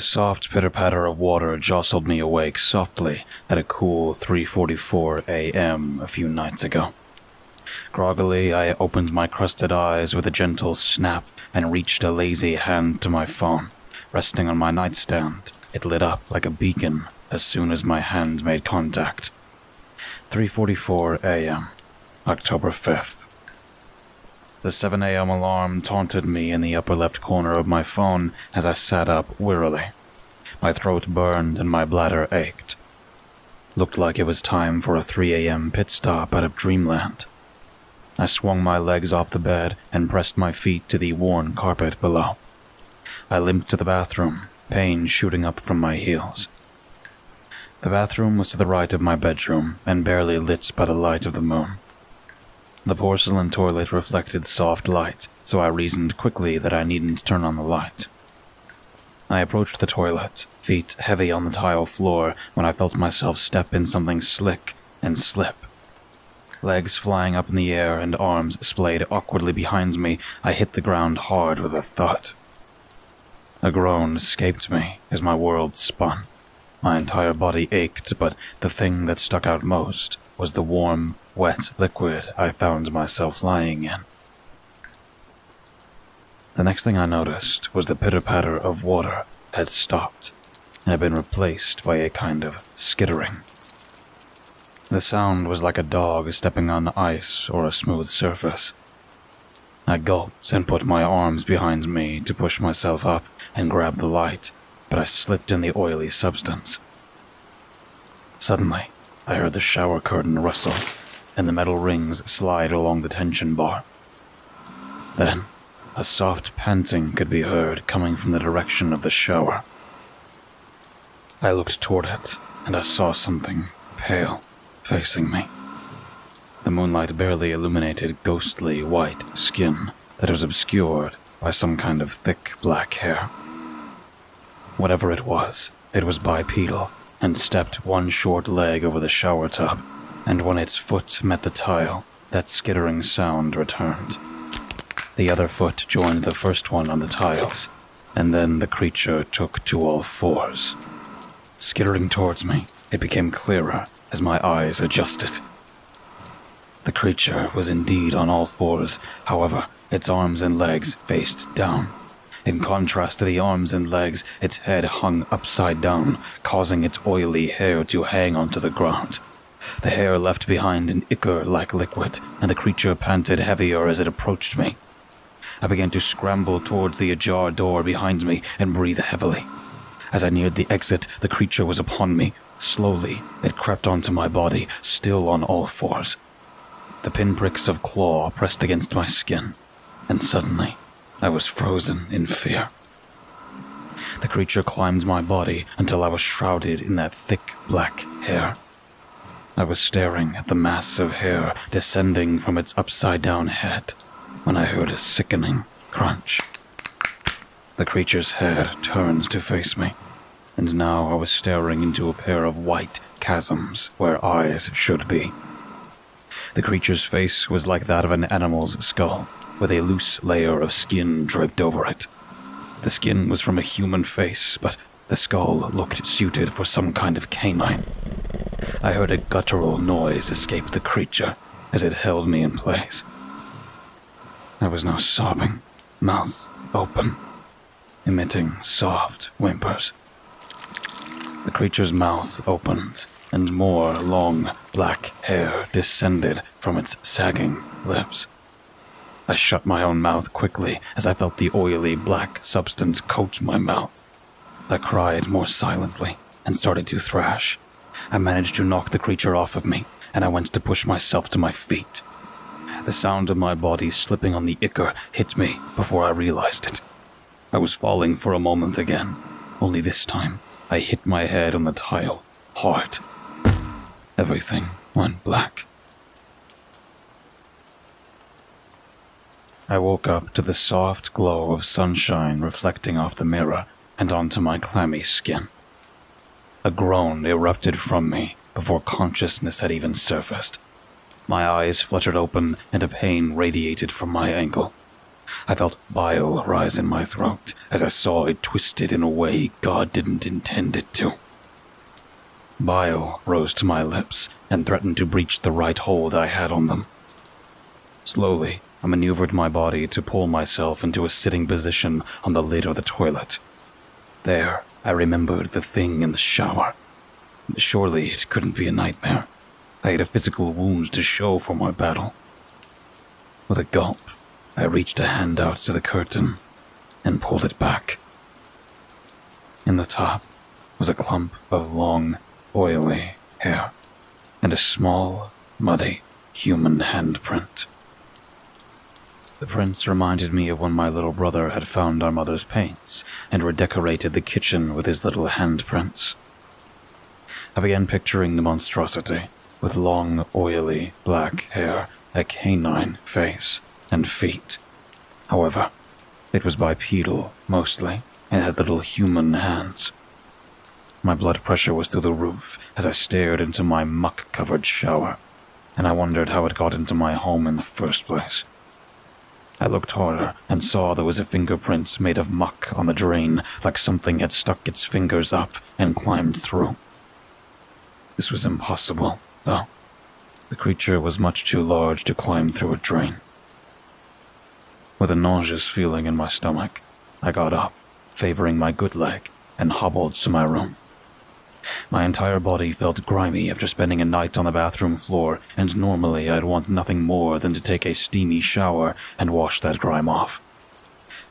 The soft pitter-patter of water jostled me awake softly at a cool 3:44 a.m. a few nights ago. Groggily, I opened my crusted eyes with a gentle snap and reached a lazy hand to my phone. Resting on my nightstand, it lit up like a beacon as soon as my hand made contact. 3:44 a.m. October 5th. The 7 a.m. alarm taunted me in the upper left corner of my phone as I sat up wearily. My throat burned and my bladder ached. Looked like it was time for a 3 a.m. pit stop out of dreamland. I swung my legs off the bed and pressed my feet to the worn carpet below. I limped to the bathroom, pain shooting up from my heels. The bathroom was to the right of my bedroom and barely lit by the light of the moon. The porcelain toilet reflected soft light, so I reasoned quickly that I needn't turn on the light. I approached the toilet, feet heavy on the tile floor, when I felt myself step in something slick and slip. Legs flying up in the air and arms splayed awkwardly behind me, I hit the ground hard with a thud. A groan escaped me as my world spun. My entire body ached, but the thing that stuck out most was the warm, wet liquid I found myself lying in. The next thing I noticed was the pitter patter of water had stopped and had been replaced by a kind of skittering. The sound was like a dog stepping on ice or a smooth surface. I gulped and put my arms behind me to push myself up and grab the light, but I slipped in the oily substance. Suddenly, I heard the shower curtain rustle and the metal rings slide along the tension bar. Then, a soft panting could be heard coming from the direction of the shower. I looked toward it, and I saw something pale facing me. The moonlight barely illuminated ghostly white skin that was obscured by some kind of thick black hair. Whatever it was, it was bipedal and stepped one short leg over the shower tub, and when its foot met the tile, that skittering sound returned. The other foot joined the first one on the tiles, and then the creature took to all fours. Skittering towards me, it became clearer as my eyes adjusted. The creature was indeed on all fours, however, its arms and legs faced down. In contrast to the arms and legs, its head hung upside down, causing its oily hair to hang onto the ground. The hair left behind an ichor like liquid, and the creature panted heavier as it approached me. I began to scramble towards the ajar door behind me and breathe heavily. As I neared the exit, the creature was upon me, Slowly, it crept onto my body, still on all fours. The pinpricks of claw pressed against my skin, and suddenly, I was frozen in fear. The creature climbed my body until I was shrouded in that thick black hair. I was staring at the mass of hair descending from its upside down head when I heard a sickening crunch. The creature's head turned to face me and now I was staring into a pair of white chasms where eyes should be. The creature's face was like that of an animal's skull, with a loose layer of skin draped over it. The skin was from a human face, but the skull looked suited for some kind of canine. I heard a guttural noise escape the creature as it held me in place. I was now sobbing, mouth open, emitting soft whimpers. The creature's mouth opened, and more long black hair descended from its sagging lips. I shut my own mouth quickly as I felt the oily black substance coat my mouth. I cried more silently and started to thrash. I managed to knock the creature off of me, and I went to push myself to my feet. The sound of my body slipping on the ichor hit me before I realized it. I was falling for a moment again, only this time I hit my head on the tile hard. Everything went black. I woke up to the soft glow of sunshine reflecting off the mirror and onto my clammy skin. A groan erupted from me before consciousness had even surfaced. My eyes fluttered open and a pain radiated from my ankle. I felt bile rise in my throat as I saw it twisted in a way God didn't intend it to. Bile rose to my lips and threatened to breach the right hold I had on them. Slowly, I maneuvered my body to pull myself into a sitting position on the lid of the toilet. There, I remembered the thing in the shower. Surely it couldn't be a nightmare. I had a physical wound to show for my battle. With a gulp, I reached a hand out to the curtain and pulled it back. In the top was a clump of long, oily hair and a small, muddy human handprint. The prints reminded me of when my little brother had found our mother's paints and redecorated the kitchen with his little handprints. I began picturing the monstrosity with long, oily, black hair, a canine face, and feet. However, it was bipedal, mostly, and had little human hands. My blood pressure was through the roof as I stared into my muck covered shower, and I wondered how it got into my home in the first place. I looked harder and saw there was a fingerprint made of muck on the drain, like something had stuck its fingers up and climbed through. This was impossible, though. The creature was much too large to climb through a drain. With a nauseous feeling in my stomach, I got up, favoring my good leg, and hobbled to my room. My entire body felt grimy after spending a night on the bathroom floor, and normally I'd want nothing more than to take a steamy shower and wash that grime off.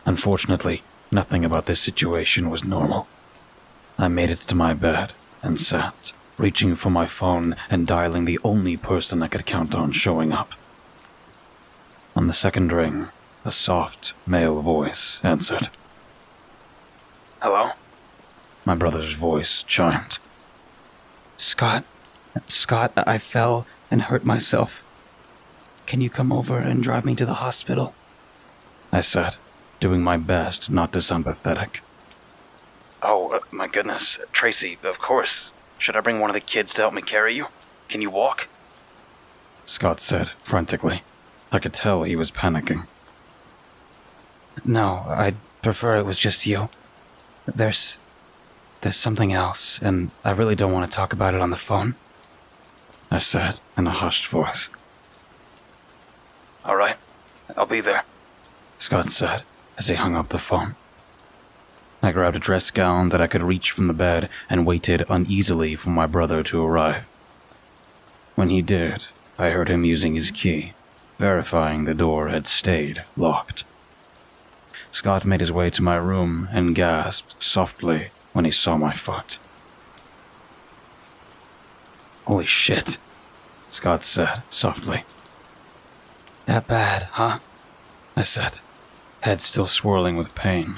Unfortunately, nothing about this situation was normal. I made it to my bed and sat, reaching for my phone and dialing the only person I could count on showing up. On the second ring, a soft male voice answered. Hello? My brother's voice chimed. Scott, Scott, I fell and hurt myself. Can you come over and drive me to the hospital? I said, doing my best not to sound pathetic. Oh, uh, my goodness. Tracy, of course. Should I bring one of the kids to help me carry you? Can you walk? Scott said, frantically. I could tell he was panicking. No, I'd prefer it was just you. There's. There's something else, and I really don't want to talk about it on the phone. I said in a hushed voice. All right, I'll be there, Scott said as he hung up the phone. I grabbed a dress gown that I could reach from the bed and waited uneasily for my brother to arrive. When he did, I heard him using his key, verifying the door had stayed locked. Scott made his way to my room and gasped softly when he saw my foot. Holy shit, Scott said softly. That bad, huh? I said, head still swirling with pain.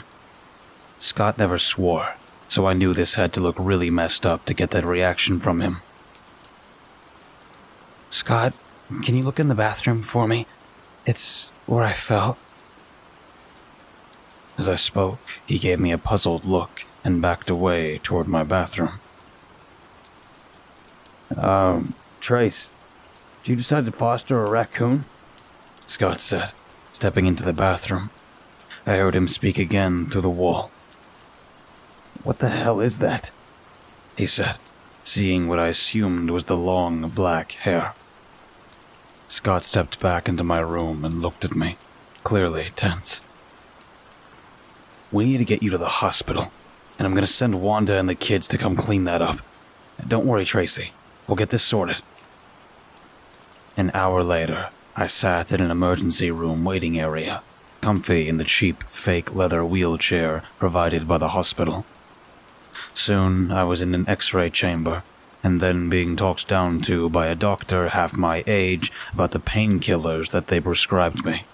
Scott never swore, so I knew this had to look really messed up to get that reaction from him. Scott, can you look in the bathroom for me? It's where I fell. As I spoke, he gave me a puzzled look and backed away toward my bathroom. Um, Trace, did you decide to foster a raccoon? Scott said, stepping into the bathroom. I heard him speak again through the wall. What the hell is that? He said, seeing what I assumed was the long black hair. Scott stepped back into my room and looked at me, clearly tense. We need to get you to the hospital, and I'm to send Wanda and the kids to come clean that up. Don't worry, Tracy. We'll get this sorted. An hour later, I sat in an emergency room waiting area, comfy in the cheap fake leather wheelchair provided by the hospital. Soon I was in an x ray chamber, and then being talked down to by a doctor half my age about the painkillers that they prescribed me.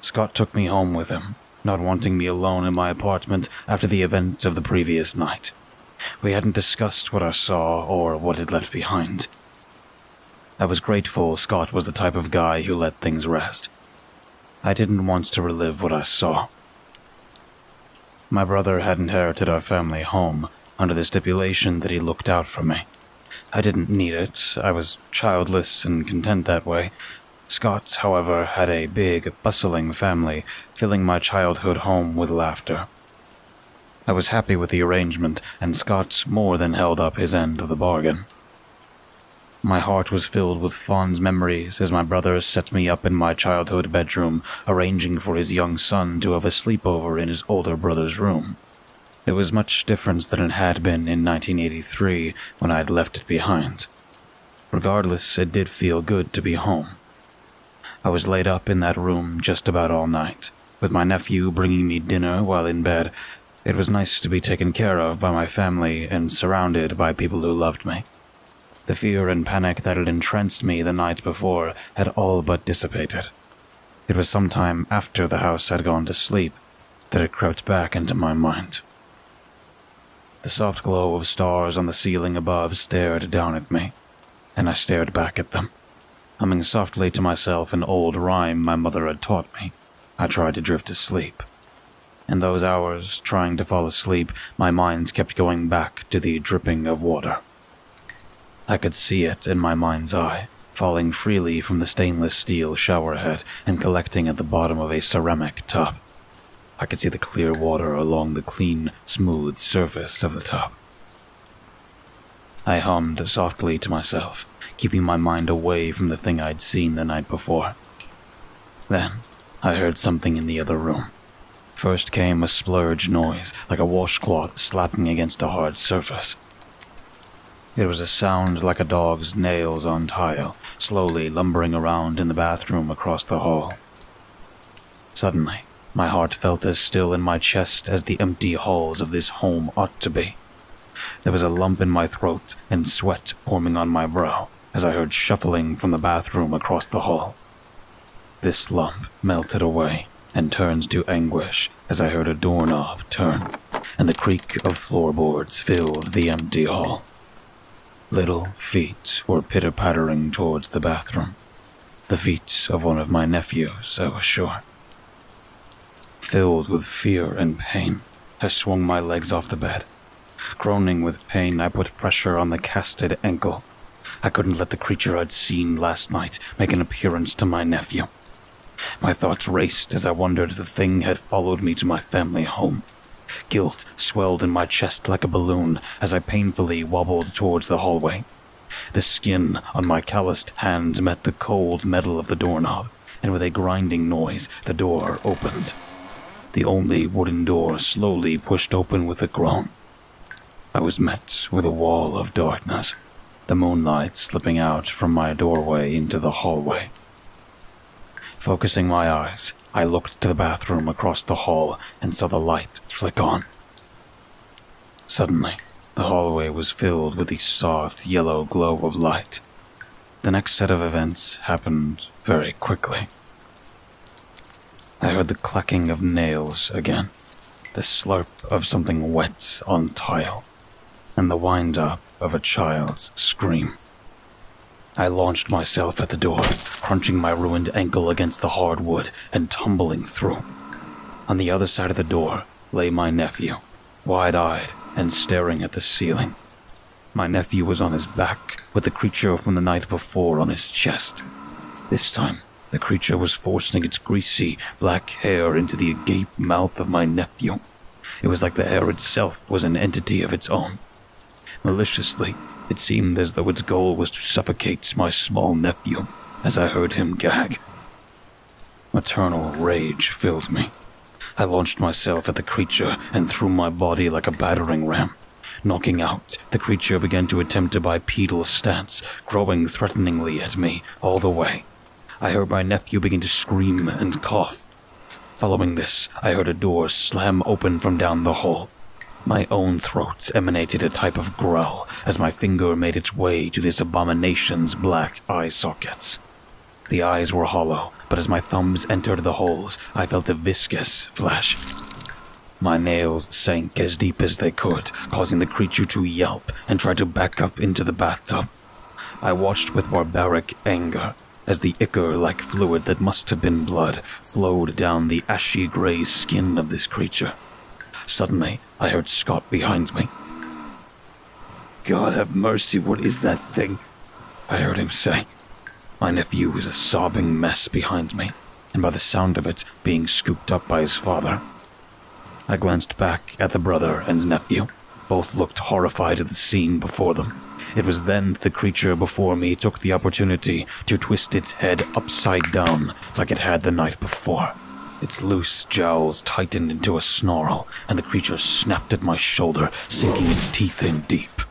Scott took me home with him, not wanting me alone in my apartment after the events of the previous night. We hadn't discussed what I saw or what it left behind. I was grateful Scott was the type of guy who let things rest. I didn't want to relive what I saw. My brother had inherited our family home under the stipulation that he looked out for me. I didn't need it, I was childless and content that way, Scott, however, had a big, bustling family, filling my childhood home with laughter. I was happy with the arrangement, and Scott more than held up his end of the bargain. My heart was filled with fond memories as my brother set me up in my childhood bedroom, arranging for his young son to have a sleepover in his older brother's room. It was much different than it had been in 1983 when I had left it behind. Regardless, it did feel good to be home. I was laid up in that room just about all night, with my nephew bringing me dinner while in bed. It was nice to be taken care of by my family and surrounded by people who loved me. The fear and panic that had entranced me the night before had all but dissipated. It was some time after the house had gone to sleep that it crept back into my mind. The soft glow of stars on the ceiling above stared down at me, and I stared back at them. Humming softly to myself an old rhyme my mother had taught me, I tried to drift to sleep. In those hours, trying to fall asleep, my mind kept going back to the dripping of water. I could see it in my mind's eye, falling freely from the stainless steel shower head and collecting at the bottom of a ceramic tub. I could see the clear water along the clean, smooth surface of the tub. I hummed softly to myself, keeping my mind away from the thing I'd seen the night before. Then, I heard something in the other room. First came a splurge noise, like a washcloth slapping against a hard surface. It was a sound like a dog's nails on tile, slowly lumbering around in the bathroom across the hall. Suddenly, my heart felt as still in my chest as the empty halls of this home ought to be. There was a lump in my throat and sweat forming on my brow as I heard shuffling from the bathroom across the hall. This lump melted away and turned to anguish as I heard a doorknob turn, and the creak of floorboards filled the empty hall. Little feet were pitter pattering towards the bathroom. The feet of one of my nephews, I was sure. Filled with fear and pain, I swung my legs off the bed. Groaning with pain, I put pressure on the casted ankle. I couldn't let the creature I'd seen last night make an appearance to my nephew. My thoughts raced as I wondered if the thing had followed me to my family home. Guilt swelled in my chest like a balloon as I painfully wobbled towards the hallway. The skin on my calloused hand met the cold metal of the doorknob, and with a grinding noise, the door opened. The only wooden door slowly pushed open with a groan. I was met with a wall of darkness, the moonlight slipping out from my doorway into the hallway. Focusing my eyes, I looked to the bathroom across the hall and saw the light flick on. Suddenly, the hallway was filled with the soft yellow glow of light. The next set of events happened very quickly. I heard the clacking of nails again, the slurp of something wet on tile, and the wind up of a child's scream. I launched myself at the door, crunching my ruined ankle against the hardwood and tumbling through. On the other side of the door lay my nephew, wide eyed and staring at the ceiling. My nephew was on his back, with the creature from the night before on his chest. This time, the creature was forcing its greasy, black hair into the agape mouth of my nephew. It was like the hair itself was an entity of its own. Maliciously, it seemed as though its goal was to suffocate my small nephew as I heard him gag. Maternal rage filled me. I launched myself at the creature and threw my body like a battering ram. Knocking out, the creature began to attempt a bipedal stance, growing threateningly at me all the way. I heard my nephew begin to scream and cough. Following this, I heard a door slam open from down the hall. My own throat emanated a type of growl as my finger made its way to this abomination's black eye sockets. The eyes were hollow, but as my thumbs entered the holes, I felt a viscous flesh. My nails sank as deep as they could, causing the creature to yelp and try to back up into the bathtub. I watched with barbaric anger as the ichor like fluid that must have been blood flowed down the ashy gray skin of this creature. Suddenly, I heard Scott behind me. God have mercy, what is that thing? I heard him say. My nephew was a sobbing mess behind me, and by the sound of it, being scooped up by his father. I glanced back at the brother and nephew. Both looked horrified at the scene before them. It was then that the creature before me took the opportunity to twist its head upside down like it had the night before. Its loose jowls tightened into a snarl, and the creature snapped at my shoulder, sinking its teeth in deep.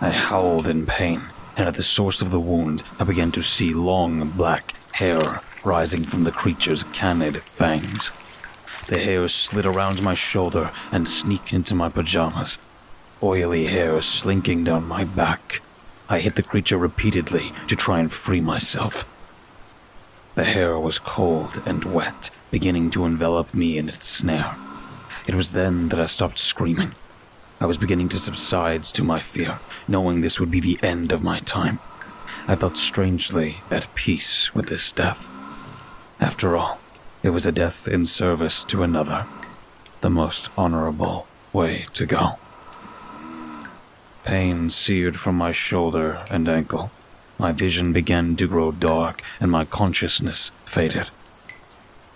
I howled in pain, and at the source of the wound, I began to see long black hair rising from the creature's canid fangs. The hair slid around my shoulder and sneaked into my pajamas. Oily hair slinking down my back. I hit the creature repeatedly to try and free myself. The hair was cold and wet, beginning to envelop me in its snare. It was then that I stopped screaming. I was beginning to subside to my fear, knowing this would be the end of my time. I felt strangely at peace with this death. After all, it was a death in service to another, the most honorable way to go. Pain seared from my shoulder and ankle. My vision began to grow dark and my consciousness faded.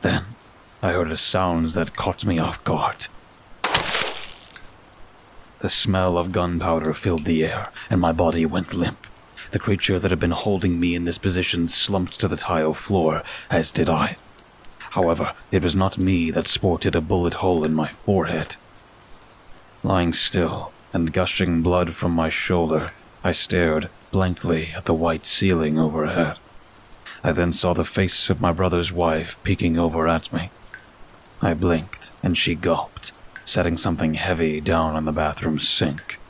Then I heard a sound that caught me off guard. The smell of gunpowder filled the air, and my body went limp. The creature that had been holding me in this position slumped to the tile floor, as did I. However, it was not me that sported a bullet hole in my forehead. Lying still and gushing blood from my shoulder, I stared blankly at the white ceiling overhead. I then saw the face of my brother's wife peeking over at me. I blinked, and she gulped, setting something heavy down on the bathroom sink.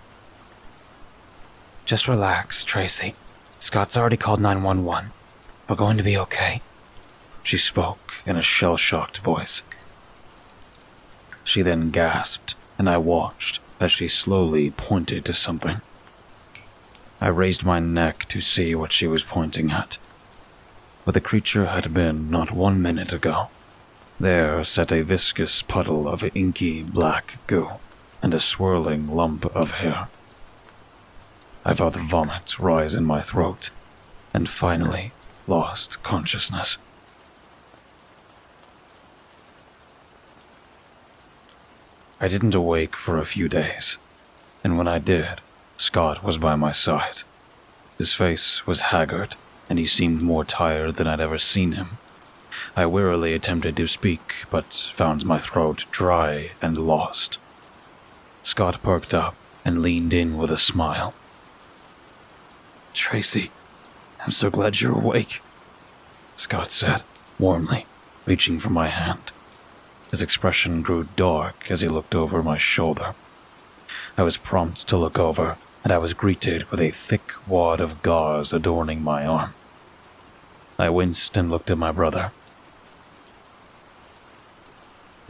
Just relax, Tracy. Scott's already called 911. We're going to be okay. She spoke in a shell shocked voice. She then gasped, and I watched as she slowly pointed to something. I raised my neck to see what she was pointing at. Where the creature had been not one minute ago. There sat a viscous puddle of inky black goo and a swirling lump of hair. I felt vomit rise in my throat and finally lost consciousness. I didn't awake for a few days, and when I did, Scott was by my side. His face was haggard, and he seemed more tired than I'd ever seen him. I wearily attempted to speak, but found my throat dry and lost. Scott perked up and leaned in with a smile. Tracy, I'm so glad you're awake, Scott said, warmly, reaching for my hand. His expression grew dark as he looked over my shoulder. I was prompt to look over, and I was greeted with a thick wad of gauze adorning my arm. I winced and looked at my brother.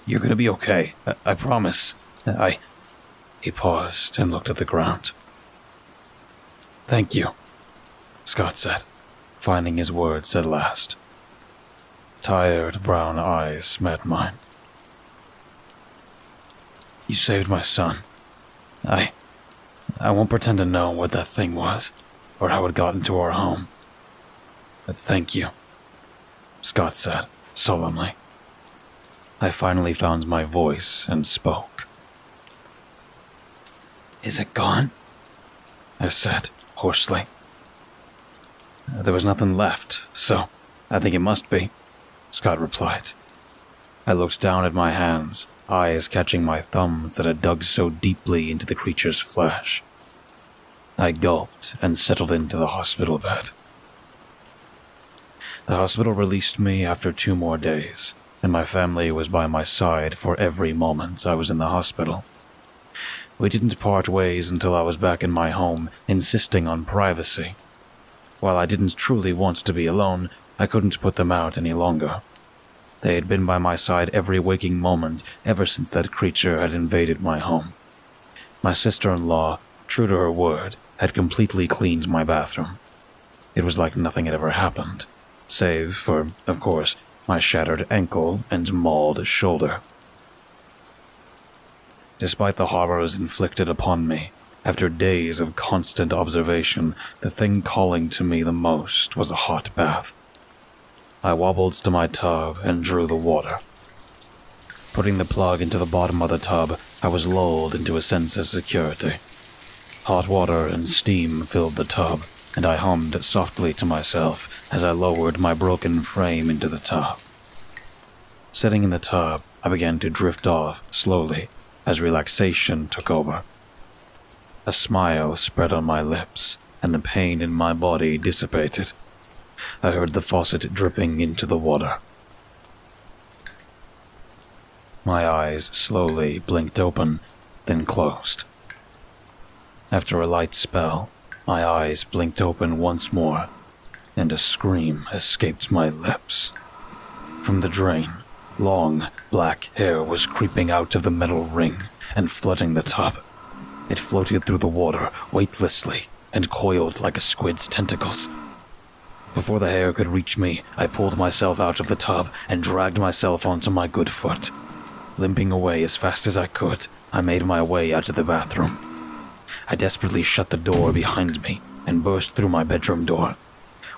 You're gonna be okay, I, I promise. I. He paused and looked at the ground. Thank you, Scott said, finding his words at last. Tired brown eyes met mine. You saved my son. I. I won't pretend to know what that thing was, or how it got into our home. But thank you, Scott said solemnly. I finally found my voice and spoke. Is it gone? I said hoarsely. There was nothing left, so I think it must be, Scott replied. I looked down at my hands, eyes catching my thumbs that had dug so deeply into the creature's flesh. I gulped and settled into the hospital bed. The hospital released me after two more days, and my family was by my side for every moment I was in the hospital. We didn't part ways until I was back in my home, insisting on privacy. While I didn't truly want to be alone, I couldn't put them out any longer. They had been by my side every waking moment ever since that creature had invaded my home. My sister in law, true to her word, had completely cleaned my bathroom. It was like nothing had ever happened, save for, of course, my shattered ankle and mauled shoulder. Despite the horrors inflicted upon me, After days of constant observation, the thing calling to me the most was a hot bath. I wobbled to my tub and drew the water. Putting the plug into the bottom of the tub, I was lulled into a sense of security. Hot water and steam filled the tub, and I hummed softly to myself as I lowered my broken frame into the tub. Sitting in the tub, I began to drift off slowly as relaxation took over. A smile spread on my lips, and the pain in my body dissipated. I heard the faucet dripping into the water. My eyes slowly blinked open, then closed. After a light spell, my eyes blinked open once more, and a scream escaped my lips. From the drain, long, black hair was creeping out of the metal ring and flooding the tub. It floated through the water weightlessly and coiled like a squid's tentacles. Before the hair could reach me, I pulled myself out of the tub and dragged myself onto my good foot. Limping away as fast as I could, I made my way out of the bathroom. I desperately shut the door behind me and burst through my bedroom door.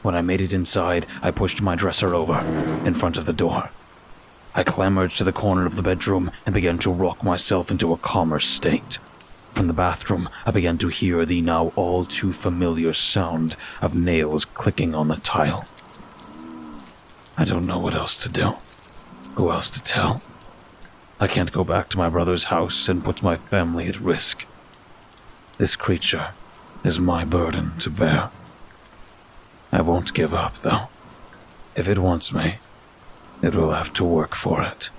When I made it inside, I pushed my dresser over in front of the door. I clambered to the corner of the bedroom and began to rock myself into a calmer state. From the bathroom, I began to hear the now all too familiar sound of nails clicking on the tile. I don't know what else to do. Who else to tell? I can't go back to my brother's house and put my family at risk. This creature is my burden to bear. I won't give up, though. If it wants me, it will have to work for it.